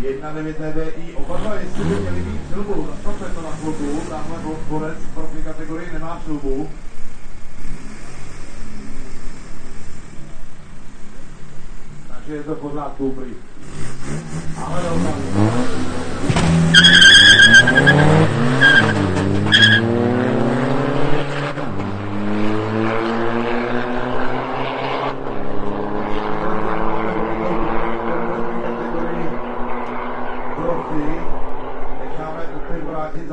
1.9 TDI, oba dva jestli by měli mít přilbu, zastavte to na chvilku, tamhle borec pro ty kategorii nemá přilbu. Takže je to pořád pořádku, prý. Ale dobrá. الشرطي لشعب الطب العزيز